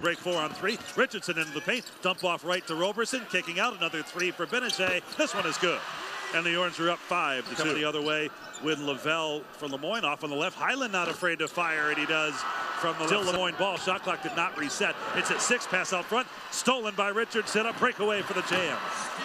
Break four on three. Richardson into the paint. Dump off right to Roberson. Kicking out another three for Gbinije. This one is good. And the Orange are up five to Coming the other way with Lavelle for Le Moyne off on the left. Highland not afraid to fire, and he does from the Still Le Moyne ball. Shot clock did not reset. It's at six. Pass out front. Stolen by Richardson. A breakaway for the Jam.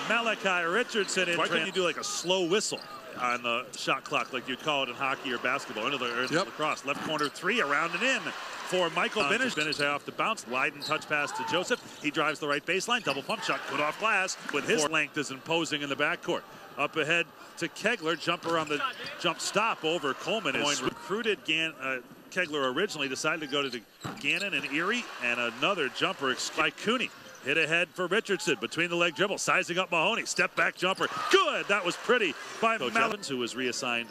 Malachi Richardson. In Why couldn't you do like a slow whistle? On the shot clock like you'd call it in hockey or basketball into the, or into yep. lacrosse. Left corner three around and in for Michael Gbinije. Finish off the bounce. Lydon touch pass to Joseph. He drives the right baseline. Double pump shot. Put off glass. With his length is imposing in the backcourt. Up ahead to Kegler. Jumper on the jump stop over Coleman. Is recruited Gan, uh, Kegler originally. Decided to go to the Gannon and Erie. And another jumper by Cooney. Hit ahead for Richardson between the leg dribble, sizing up Mahoney. Step back jumper. Good. That was pretty by Malins, who was reassigned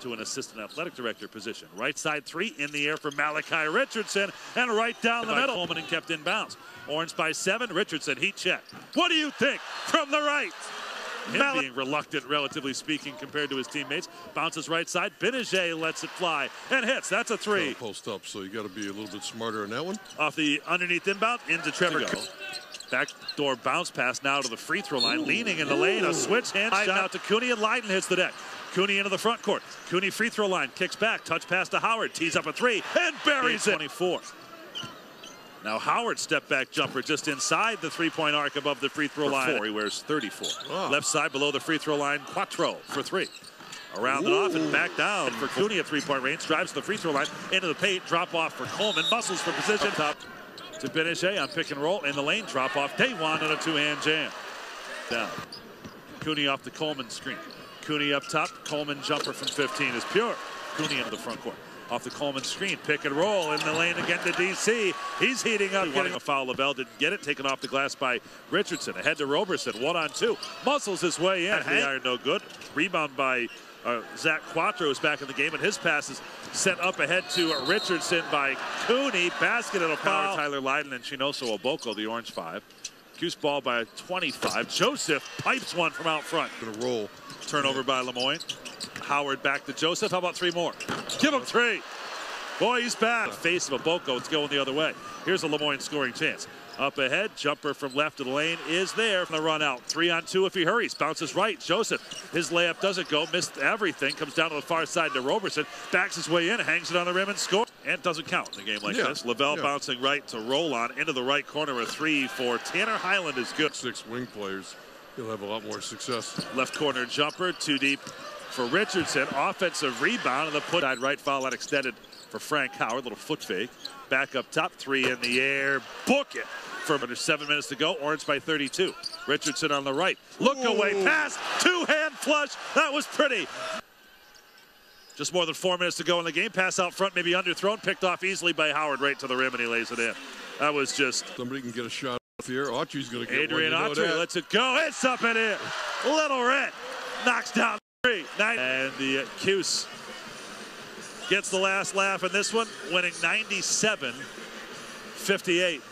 to an assistant athletic director position. Right side three in the air for Malachi Richardson and right down the middle. Coleman and kept in bounds. Orange by seven. Richardson heat check. What do you think from the right? Him Mal being reluctant, relatively speaking, compared to his teammates. Bounces right side. Gbinije lets it fly and hits. That's a three. Post up, so you got to be a little bit smarter on that one. Off the underneath inbound into Trevor. Backdoor bounce pass now to the free throw line. Ooh. Leaning in the lane. A switch hand shot out to Cooney and Lydon hits the deck. Cooney into the front court. Cooney free throw line, kicks back, touch pass to Howard, tees up a three, and buries it. 24. Now Howard step back jumper just inside the three-point arc above the free throw line. Four. He wears 34. Oh. Left side below the free throw line, Quattro for three. Around Ooh. and off and back down for Cooney at three-point range. Drives to the free throw line, into the paint, drop off for Coleman. Muscles for position. Top to Gbinije on pick and roll in the lane. Drop off one and a two-hand jam. Down. Cooney off the Coleman screen. Cooney up top. Coleman jumper from 15 is pure. Cooney into the front court. Off the Coleman screen, pick and roll in the lane again to DC. He's heating up, getting a foul. Lavelle didn't get it, taken off the glass by Richardson. Ahead to Roberson, one on two. Muscles his way in. The iron no good. Rebound by uh, Zach Quattro is back in the game, and his pass is sent up ahead to Richardson by Cooney. Basket and a foul. Tyler Lydon and Chinonso Obokoh, the orange five. Goose ball by 25. Joseph pipes one from out front. Gonna roll. Turnover by Le Moyne. Howard back to Joseph. How about three more? Give him three. Boy, he's back. The face of Obokoh. It's going the other way. Here's a Le Moyne scoring chance. Up ahead, jumper from left of the lane is there from the run out. Three on two if he hurries. Bounces right. Joseph, his layup doesn't go. Missed everything. Comes down to the far side to Roberson. Backs his way in, hangs it on the rim and scores. And doesn't count in a game like yeah. this. Lavelle yeah. bouncing right to roll on into the right corner. A three for Tanner Highland is good. Six wing players. He'll have a lot more success. Left corner jumper, too deep for Richardson. Offensive rebound and the put side right foul out extended for Frank Howard. Little foot fake. Back up top, three in the air. Book it for under seven minutes to go. Orange by 32. Richardson on the right. Look Ooh. away pass. Two hand flush. That was pretty. Just more than four minutes to go in the game. Pass out front, maybe underthrown. Picked off easily by Howard right to the rim, and he lays it in. That was just. Somebody can get a shot off here. Autry's going to get Adrian one. Autry lets it go. It's up and in. Little Red knocks down three. And the Cuse gets the last laugh in this one, winning 97 58.